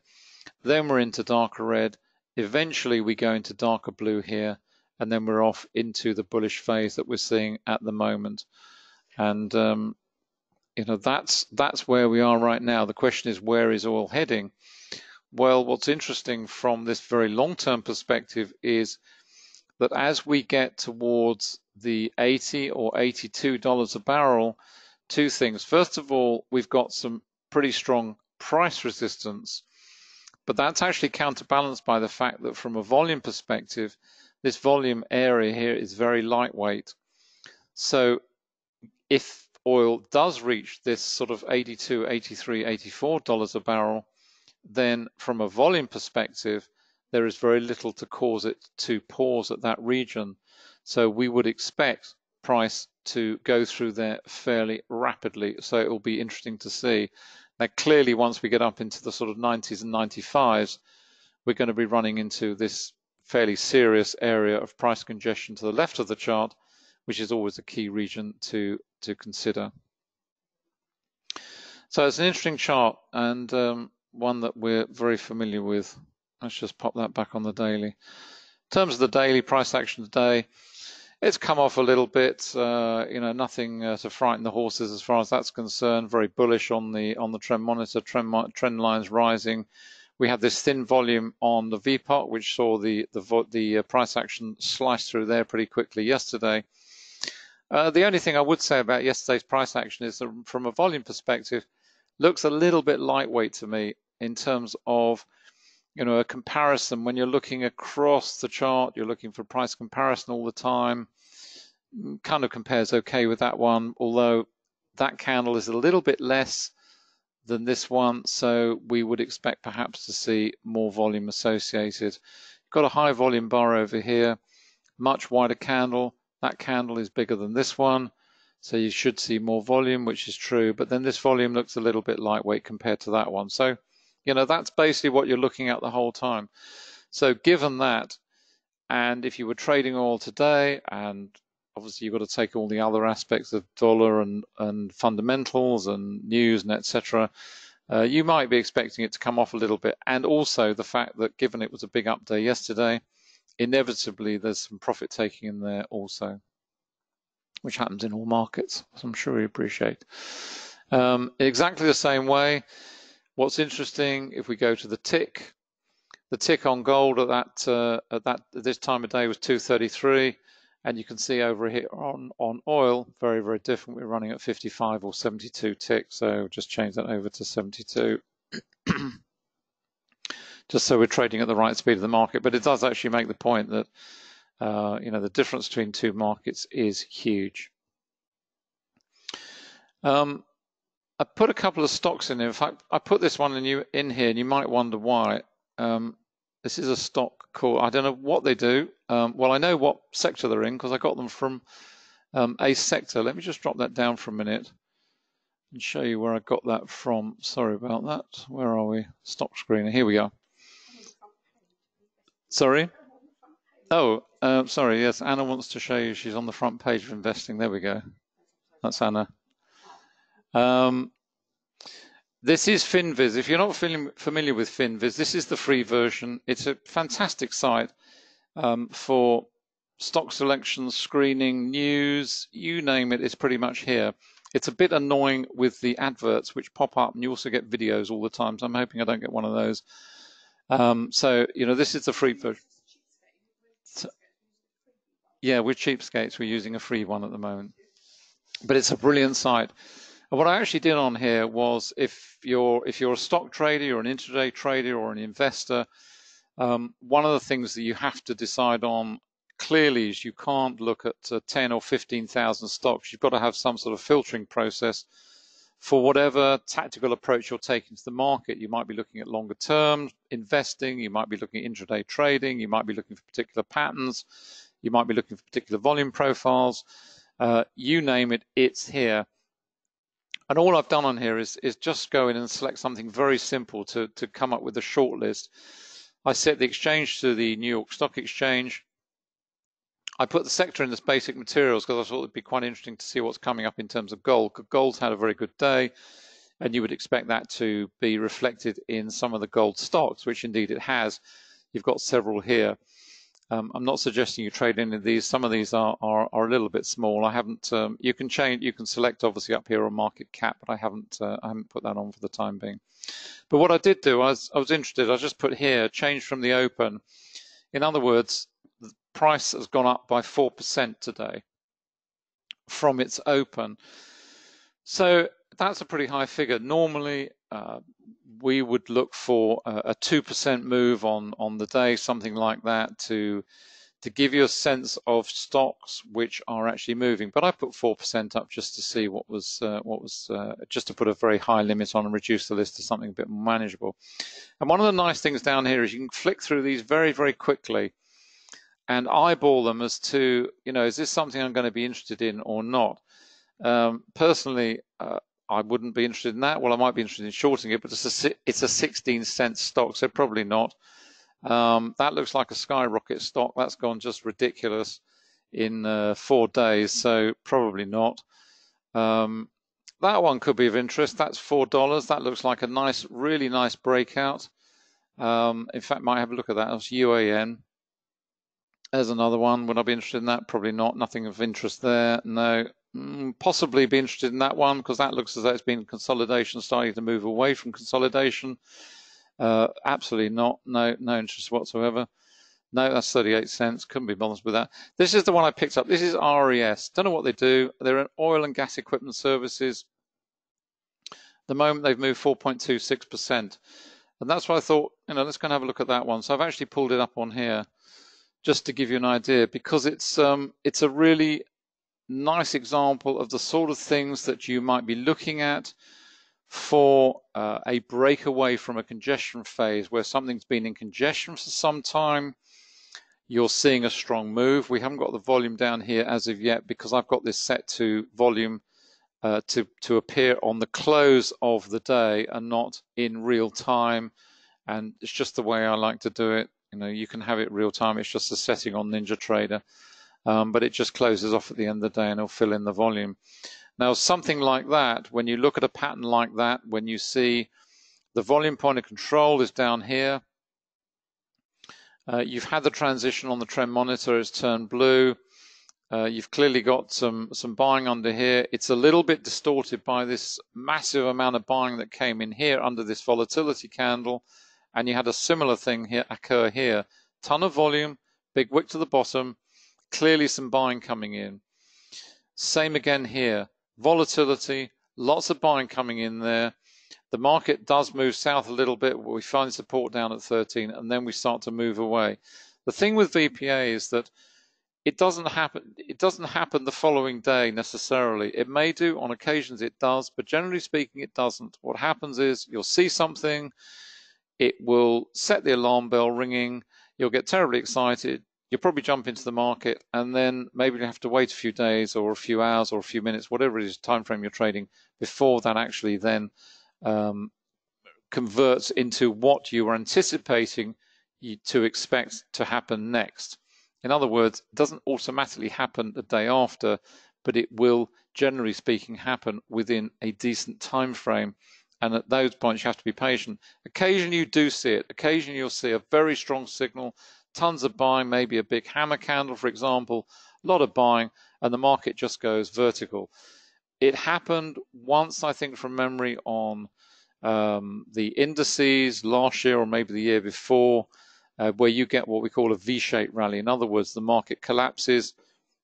then we're into darker red. Eventually we go into darker blue here, and then we're off into the bullish phase that we're seeing at the moment. And um, you know that's that's where we are right now. The question is where is oil heading? Well, what's interesting from this very long-term perspective is that as we get towards the 80 or 82 dollars a barrel, two things. First of all, we've got some pretty strong price resistance, but that's actually counterbalanced by the fact that from a volume perspective, this volume area here is very lightweight. So if oil does reach this sort of 82, 83, 84 dollars a barrel, then from a volume perspective, there is very little to cause it to pause at that region. So we would expect price to go through there fairly rapidly. So it will be interesting to see. Now, clearly, once we get up into the sort of 90s and 95s, we're going to be running into this fairly serious area of price congestion to the left of the chart, which is always a key region to, to consider. So it's an interesting chart and um, one that we're very familiar with. Let's just pop that back on the daily. In terms of the daily price action today, it's come off a little bit. Uh, you know, nothing uh, to frighten the horses as far as that's concerned. Very bullish on the on the trend monitor. Trend trend lines rising. we had this thin volume on the VPOC, which saw the the, the uh, price action slice through there pretty quickly yesterday. Uh, the only thing I would say about yesterday's price action is that from a volume perspective, looks a little bit lightweight to me in terms of you know a comparison. When you're looking across the chart you're looking for price comparison all the time. Mm, kind of compares okay with that one although that candle is a little bit less than this one so we would expect perhaps to see more volume associated. Got a high volume bar over here much wider candle. That candle is bigger than this one so you should see more volume, which is true, but then this volume looks a little bit lightweight compared to that one. So, you know, that's basically what you're looking at the whole time. So given that, and if you were trading oil today, and obviously you've got to take all the other aspects of dollar and, and fundamentals and news and etc., uh, you might be expecting it to come off a little bit. And also the fact that given it was a big up day yesterday, inevitably there's some profit taking in there also which happens in all markets, as I'm sure you appreciate. Um, exactly the same way, what's interesting, if we go to the tick, the tick on gold at that uh, at that at this time of day was 233, and you can see over here on on oil, very very different. We're running at 55 or 72 tick, so just change that over to 72. just so we're trading at the right speed of the market, but it does actually make the point that uh, you know, the difference between two markets is huge. Um, I put a couple of stocks in here. In fact, I put this one in, you, in here, and you might wonder why. Um, this is a stock called, I don't know what they do. Um, well, I know what sector they're in because I got them from um, a sector. Let me just drop that down for a minute and show you where I got that from. Sorry about that. Where are we? Stock screener. Here we are. Sorry? Oh, uh, sorry. Yes, Anna wants to show you she's on the front page of investing. There we go. That's Anna. Um, this is FinViz. If you're not familiar with FinViz, this is the free version. It's a fantastic site um, for stock selection, screening, news, you name it, it's pretty much here. It's a bit annoying with the adverts which pop up, and you also get videos all the time. So I'm hoping I don't get one of those. Um, so you know, this is the free version. Yeah, we're cheapskates. We're using a free one at the moment. But it's a brilliant site. And what I actually did on here was if you're if you're a stock trader, you're an intraday trader or an investor, um, one of the things that you have to decide on clearly is you can't look at uh, 10 or 15,000 stocks. You've got to have some sort of filtering process for whatever tactical approach you're taking to the market. You might be looking at longer term investing, you might be looking at intraday trading, you might be looking for particular patterns, you might be looking for particular volume profiles. Uh, you name it, it's here. And all I've done on here is, is just go in and select something very simple to, to come up with a short list. I set the exchange to the New York Stock Exchange. I put the sector in this basic materials because I thought it'd be quite interesting to see what's coming up in terms of gold. Gold's had a very good day, and you would expect that to be reflected in some of the gold stocks, which indeed it has. You've got several here. Um, I'm not suggesting you trade any of these. Some of these are, are, are a little bit small. I haven't. Um, you can change. You can select obviously up here on market cap, but I haven't. Uh, I haven't put that on for the time being. But what I did do, I was, I was interested. I just put here change from the open. In other words, the price has gone up by four percent today from its open. So that's a pretty high figure. Normally, uh, we would look for a two percent move on on the day, something like that, to to give you a sense of stocks which are actually moving. But I put four percent up just to see what was uh, what was uh, just to put a very high limit on and reduce the list to something a bit more manageable. And one of the nice things down here is you can flick through these very very quickly and eyeball them as to you know is this something I'm going to be interested in or not. Um, personally, uh, I wouldn't be interested in that. Well, I might be interested in shorting it, but it's a it's a 16 cent stock, so probably not. Um, that looks like a skyrocket stock. That's gone just ridiculous in uh, four days, so probably not. Um, that one could be of interest. That's four dollars. That looks like a nice, really nice breakout. Um, in fact, might have a look at that. That's UAN. There's another one. Would I be interested in that? Probably not. Nothing of interest there. No. Mm, possibly be interested in that one because that looks as though it's been consolidation starting to move away from consolidation. Uh, absolutely not. No, no interest whatsoever. No, that's 38 cents. Couldn't be bothered with that. This is the one I picked up. This is RES. Don't know what they do. They're an oil and gas equipment services. the moment they've moved 4.26%. And that's why I thought, you know, let's go and have a look at that one. So I've actually pulled it up on here just to give you an idea because it's um, it's a really nice example of the sort of things that you might be looking at for uh, a breakaway from a congestion phase where something's been in congestion for some time. You're seeing a strong move. We haven't got the volume down here as of yet because I've got this set to volume uh, to, to appear on the close of the day and not in real time. And it's just the way I like to do it. You know, you can have it real time. It's just a setting on NinjaTrader, um, but it just closes off at the end of the day and it'll fill in the volume. Now, something like that, when you look at a pattern like that, when you see the volume point of control is down here, uh, you've had the transition on the trend monitor, it's turned blue. Uh, you've clearly got some some buying under here. It's a little bit distorted by this massive amount of buying that came in here under this volatility candle, and you had a similar thing here occur here. Ton of volume, big wick to the bottom, clearly some buying coming in. Same again here, volatility, lots of buying coming in there. The market does move south a little bit. We find support down at 13, and then we start to move away. The thing with VPA is that it doesn't happen it doesn't happen the following day necessarily it may do on occasions it does but generally speaking it doesn't what happens is you'll see something it will set the alarm bell ringing you'll get terribly excited you'll probably jump into the market and then maybe you have to wait a few days or a few hours or a few minutes whatever it is time frame you're trading before that actually then um, converts into what you were anticipating to expect to happen next in other words, it doesn't automatically happen the day after, but it will, generally speaking, happen within a decent time frame. And at those points, you have to be patient. Occasionally, you do see it. Occasionally, you'll see a very strong signal, tons of buying, maybe a big hammer candle, for example, a lot of buying, and the market just goes vertical. It happened once, I think, from memory, on um, the indices last year or maybe the year before uh, where you get what we call a V-shaped rally. In other words, the market collapses,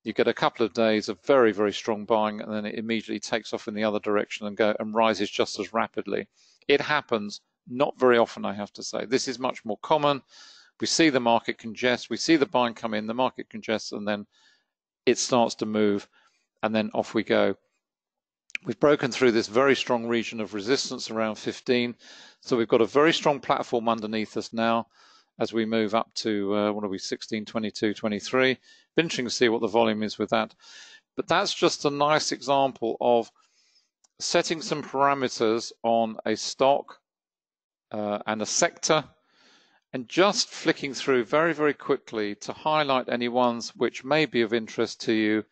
you get a couple of days of very, very strong buying, and then it immediately takes off in the other direction and go and rises just as rapidly. It happens not very often, I have to say. This is much more common. We see the market congest, we see the buying come in, the market congests, and then it starts to move, and then off we go. We've broken through this very strong region of resistance around 15, so we've got a very strong platform underneath us now as we move up to, uh, what are we, 16, 22, 23. Be interesting to see what the volume is with that. But that's just a nice example of setting some parameters on a stock uh, and a sector and just flicking through very, very quickly to highlight any ones which may be of interest to you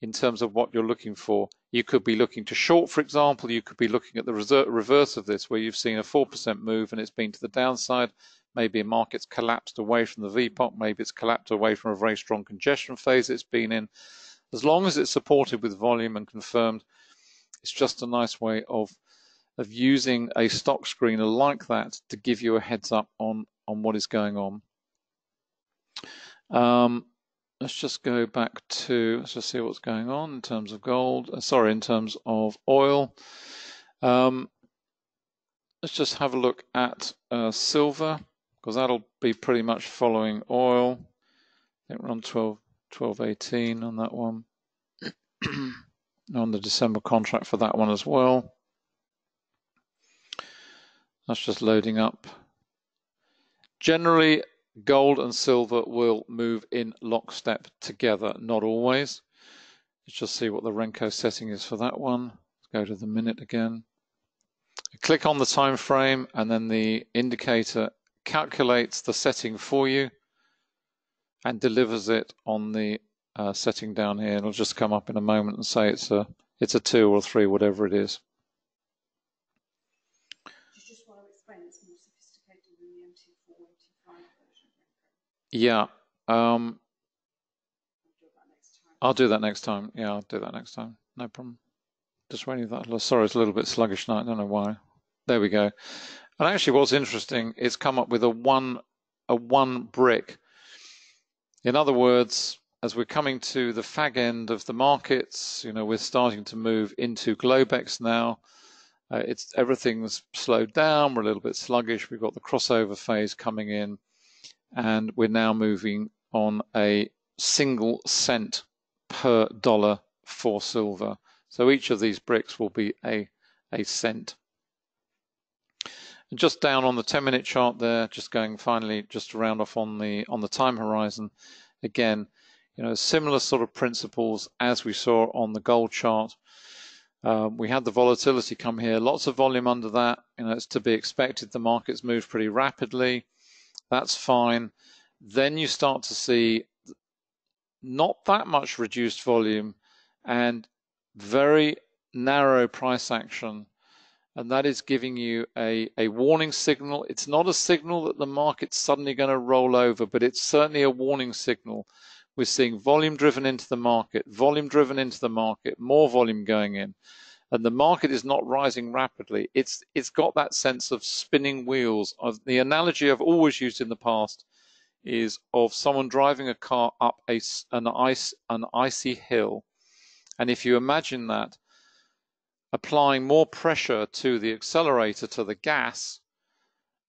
in terms of what you're looking for. You could be looking to short, for example. You could be looking at the reverse of this, where you've seen a 4% move and it's been to the downside. Maybe a market's collapsed away from the VPOC. Maybe it's collapsed away from a very strong congestion phase it's been in. As long as it's supported with volume and confirmed, it's just a nice way of of using a stock screener like that to give you a heads up on on what is going on. Um, let's just go back to let's just see what's going on in terms of gold. Uh, sorry, in terms of oil. Um, let's just have a look at uh, silver because that'll be pretty much following oil. I think we're on 12, 1218 on that one. on the December contract for that one as well. That's just loading up. Generally, gold and silver will move in lockstep together, not always. Let's just see what the Renko setting is for that one. Let's go to the minute again. Click on the time frame and then the indicator calculates the setting for you and delivers it on the uh, setting down here. It'll just come up in a moment and say it's a it's a two or a three, whatever it is. Yeah. Um, I'll do that next time. Yeah, I'll do that next time. No problem. Just waiting for that. Sorry, it's a little bit sluggish now. I don't know why. There we go. And actually, what's interesting, is come up with a one a one brick. In other words, as we're coming to the fag end of the markets, you know, we're starting to move into Globex now. Uh, it's everything's slowed down. We're a little bit sluggish. We've got the crossover phase coming in, and we're now moving on a single cent per dollar for silver. So each of these bricks will be a a cent. And just down on the 10 minute chart there, just going finally just to round off on the on the time horizon, again, you know, similar sort of principles as we saw on the gold chart. Um, we had the volatility come here, lots of volume under that. You know, it's to be expected. The markets move pretty rapidly. That's fine. Then you start to see not that much reduced volume and very narrow price action. And that is giving you a, a warning signal. It's not a signal that the market's suddenly going to roll over, but it's certainly a warning signal. We're seeing volume driven into the market, volume driven into the market, more volume going in. And the market is not rising rapidly. It's it's got that sense of spinning wheels. Of the analogy I've always used in the past is of someone driving a car up a, an ice an icy hill. And if you imagine that, applying more pressure to the accelerator to the gas,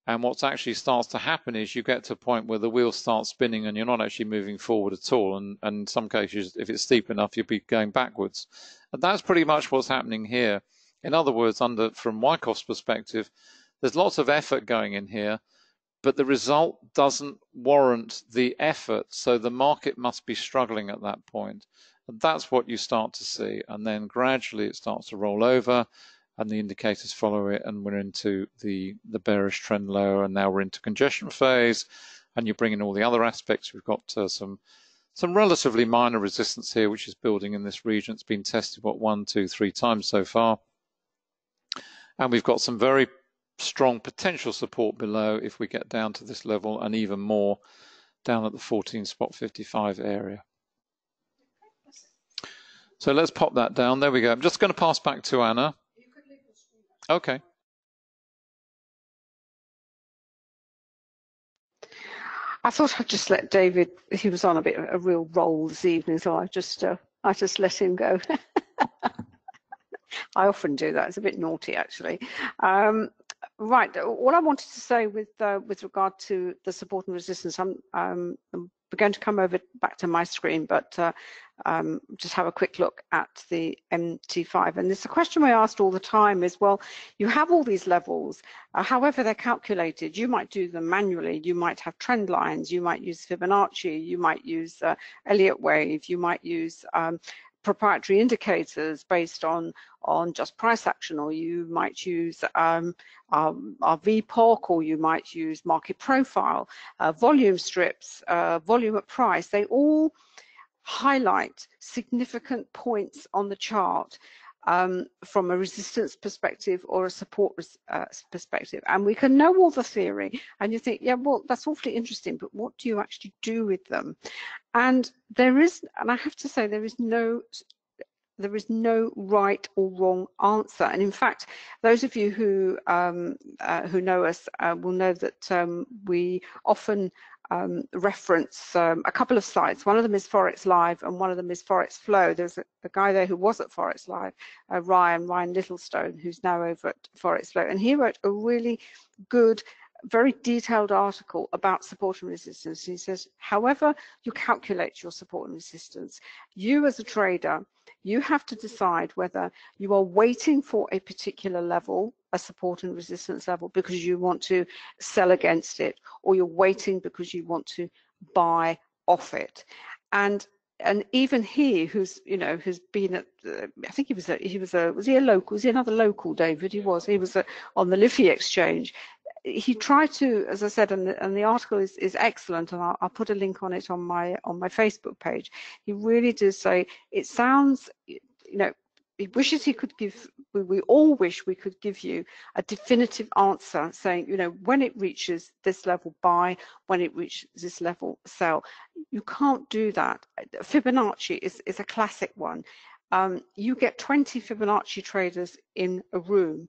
and what actually starts to happen is you get to a point where the wheels start spinning and you're not actually moving forward at all. And, and in some cases, if it's steep enough, you'll be going backwards. And that's pretty much what's happening here. In other words, under from Wyckoff's perspective, there's lots of effort going in here, but the result doesn't warrant the effort. So the market must be struggling at that point. And that's what you start to see. And then gradually it starts to roll over and the indicators follow it and we're into the, the bearish trend lower and now we're into congestion phase and you bring in all the other aspects. We've got uh, some some relatively minor resistance here which is building in this region. It's been tested what one, two, three times so far. And we've got some very strong potential support below if we get down to this level and even more down at the 14 spot 55 area. So let's pop that down. There we go. I'm just going to pass back to Anna. Okay. I thought I'd just let David. He was on a bit of a real roll this evening, so I just uh, I just let him go. I often do that. It's a bit naughty, actually. Um, right. What I wanted to say with uh, with regard to the support and resistance, I'm, um, I'm going to come over back to my screen, but uh, um, just have a quick look at the MT5. And this a question we asked all the time is, well, you have all these levels, uh, however they're calculated, you might do them manually, you might have trend lines, you might use Fibonacci, you might use uh, Elliott wave, you might use um, proprietary indicators based on on just price action, or you might use um, um, our VPOC, or you might use market profile, uh, volume strips, uh, volume at price. They all highlight significant points on the chart um, from a resistance perspective or a support uh, perspective. And we can know all the theory and you think, yeah, well, that's awfully interesting, but what do you actually do with them? And there is, and I have to say, there is no there is no right or wrong answer. And in fact, those of you who um, uh, who know us uh, will know that um, we often um, reference um, a couple of sites. One of them is Forex Live and one of them is Forex Flow. There's a, a guy there who was at Forex Live, uh, Ryan, Ryan Littlestone, who's now over at Forex Flow. And he wrote a really good, very detailed article about support and resistance. He says, however you calculate your support and resistance, you as a trader, you have to decide whether you are waiting for a particular level a support and resistance level because you want to sell against it or you're waiting because you want to buy off it. And and even he who's you know who's been at uh, i think he was a he was a was he a local was he another local david? He was. He was a, on the liffey exchange he tried to as i said and the, and the article is, is excellent and I'll, I'll put a link on it on my on my facebook page he really does say it sounds you know he wishes he could give, we all wish we could give you a definitive answer saying, you know, when it reaches this level, buy, when it reaches this level, sell. You can't do that. Fibonacci is, is a classic one. Um, you get 20 Fibonacci traders in a room.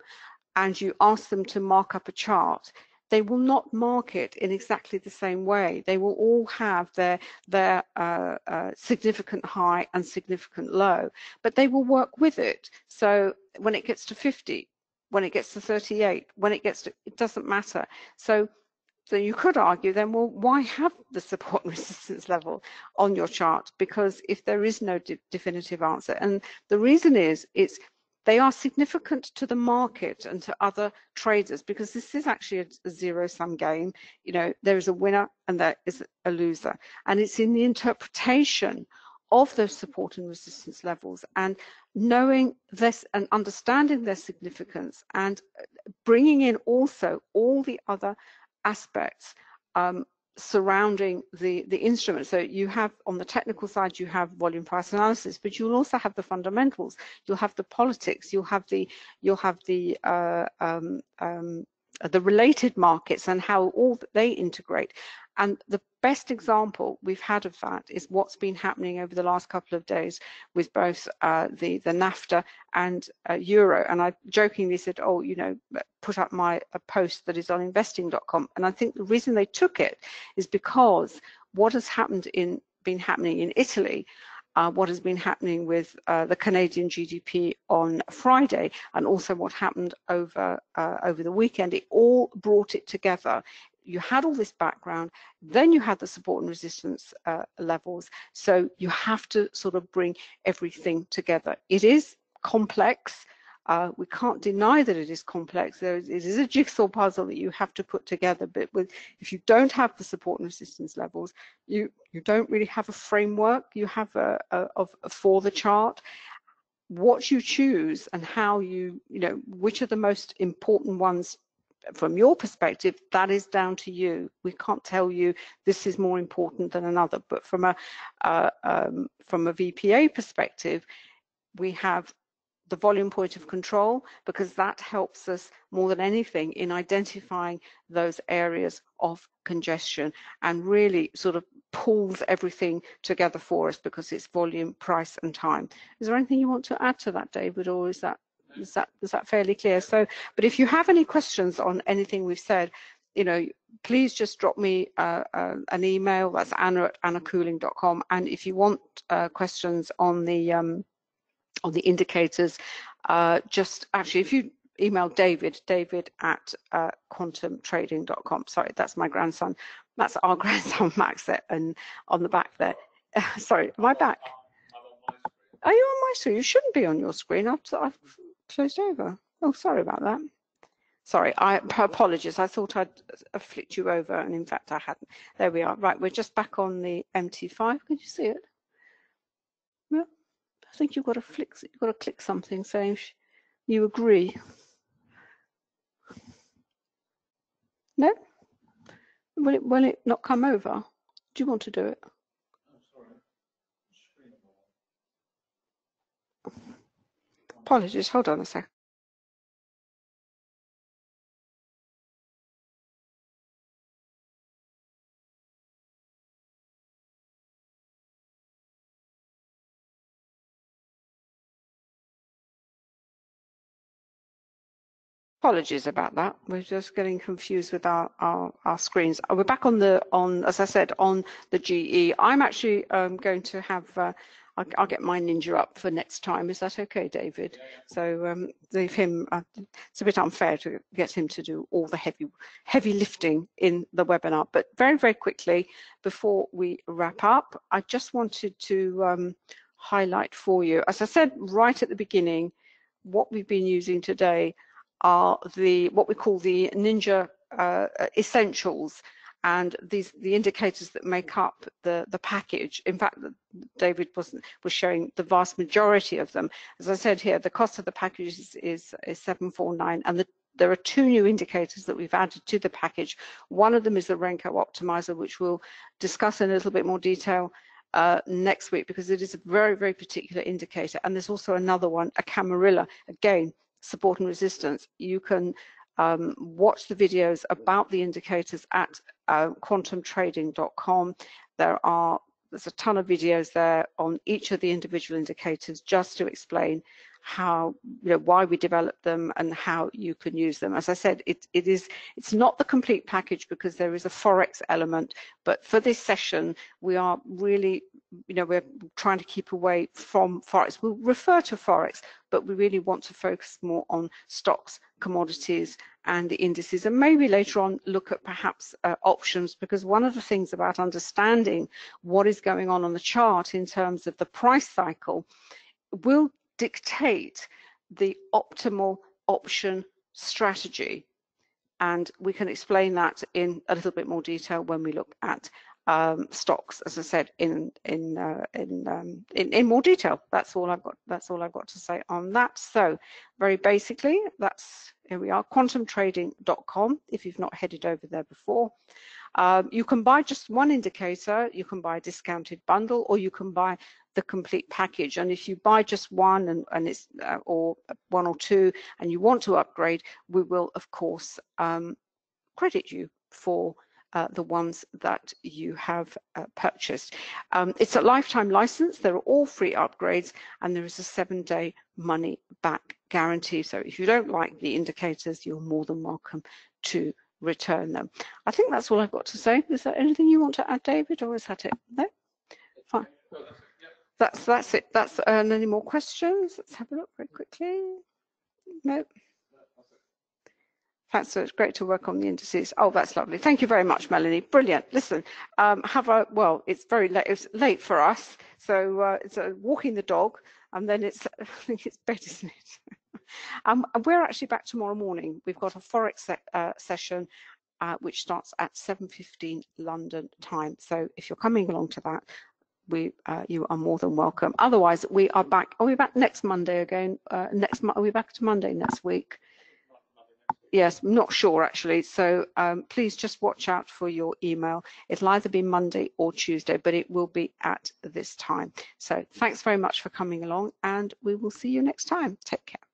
And you ask them to mark up a chart, they will not mark it in exactly the same way. They will all have their their uh, uh, significant high and significant low, but they will work with it. So when it gets to 50, when it gets to 38, when it gets to, it doesn't matter. So so you could argue then, well, why have the support and resistance level on your chart? Because if there is no de definitive answer, and the reason is it's they are significant to the market and to other traders because this is actually a, a zero sum game. You know, there is a winner and there is a loser. And it's in the interpretation of those support and resistance levels and knowing this and understanding their significance and bringing in also all the other aspects um, surrounding the the instrument. So you have on the technical side you have volume price analysis but you'll also have the fundamentals. You'll have the politics. You'll have the you'll have the uh, um, um, the related markets and how all they integrate and the best example we've had of that is what's been happening over the last couple of days with both uh, the, the NAFTA and uh, Euro. And I jokingly said, oh, you know, put up my a post that is on investing.com. And I think the reason they took it is because what has happened in been happening in Italy uh, what has been happening with uh, the Canadian GDP on Friday and also what happened over uh, over the weekend. It all brought it together you had all this background, then you had the support and resistance uh, levels. So you have to sort of bring everything together. It is complex. Uh, we can't deny that it is complex. There is, it is a jigsaw puzzle that you have to put together. But with, if you don't have the support and assistance levels, you you don't really have a framework. You have a, a of for the chart. What you choose and how you you know which are the most important ones from your perspective, that is down to you. We can't tell you this is more important than another. But from a uh, um, from a VPA perspective, we have the volume point of control because that helps us more than anything in identifying those areas of congestion and really sort of pulls everything together for us because it's volume, price and time. Is there anything you want to add to that, David, or is that is that is that fairly clear? So, but if you have any questions on anything we've said, you know, please just drop me uh, uh, an email. That's Anna at annacoulling.com. And if you want uh, questions on the um, on the indicators, uh, just actually if you email David, David at uh, quantumtrading.com. Sorry, that's my grandson. That's our grandson Max there, and on the back there. sorry, I back? Are you on my screen? You shouldn't be on your screen. I've, I've closed over. Oh, sorry about that. Sorry, I apologize. I thought I'd flicked you over, and in fact I hadn't. There we are. Right, we're just back on the MT5. Can you see it? Yeah, I think you've got to flick. You've got to click something saying you agree. No? Will it, will it not come over? Do you want to do it? Apologies, hold on a sec. Apologies about that. We're just getting confused with our, our, our, screens. We're back on the, on as I said, on the GE. I'm actually um, going to have uh, I'll, I'll, get my ninja up for next time. Is that okay, David? Yeah, yeah. So um, leave him. Uh, it's a bit unfair to get him to do all the heavy, heavy lifting in the webinar. But very, very quickly before we wrap up, I just wanted to um, highlight for you, as I said right at the beginning, what we've been using today are the what we call the Ninja uh, essentials and these the indicators that make up the the package in fact david was was showing the vast majority of them as i said here the cost of the package is is, is 749 and the there are two new indicators that we've added to the package. One of them is the Renko optimizer, which we'll discuss in a little bit more detail uh, next week because it is a very, very particular indicator. And there's also another one, a Camarilla, again, support and resistance. You can um, watch the videos about the indicators at uh, quantumtrading.com. There are there's a ton of videos there on each of the individual indicators just to explain how you know why we developed them and how you can use them. As I said, it it is it's not the complete package because there is a forex element, but for this session we are really you know we're trying to keep away from forex. We'll refer to forex, but we really want to focus more on stocks, commodities, and the indices, and maybe later on look at perhaps uh, options because one of the things about understanding what is going on on the chart in terms of the price cycle will dictate the optimal option strategy. And we can explain that in a little bit more detail when we look at um, stocks, as I said, in in uh, in, um, in, in more detail. That's all I've got. That's all I've got to say on that. So, very basically, that's here we are, quantumtrading.com. If you've not headed over there before, um, you can buy just one indicator. You can buy a discounted bundle, or you can buy the complete package. And if you buy just one and, and it's uh, or one or two, and you want to upgrade, we will of course um, credit you for uh, the ones that you have uh, purchased. Um, it's a lifetime license. There are all free upgrades and there is a seven day money back guarantee. So if you don't like the indicators, you're more than welcome to return them. I think that's all I've got to say. Is there anything you want to add, David, or is that it? No? Fine. That's that's it. That's uh, any more questions? Let's have a look very quickly. No. Thanks, so it's great to work on the indices. Oh, that's lovely. Thank you very much, Melanie. Brilliant. Listen, um, have a, well, it's very late, it's late for us. So uh, it's uh, walking the dog and then it's, I think it's bed, isn't it? um, we're actually back tomorrow morning. We've got a Forex se uh, session uh, which starts at 7.15 London time. So if you're coming along to that, we uh, you are more than welcome. Otherwise, we are back. Are we back next Monday again? Uh, next, are we back to Monday next week? yes, I'm not sure actually. So um, please just watch out for your email. It'll either be Monday or Tuesday, but it will be at this time. So thanks very much for coming along and we will see you next time. Take care.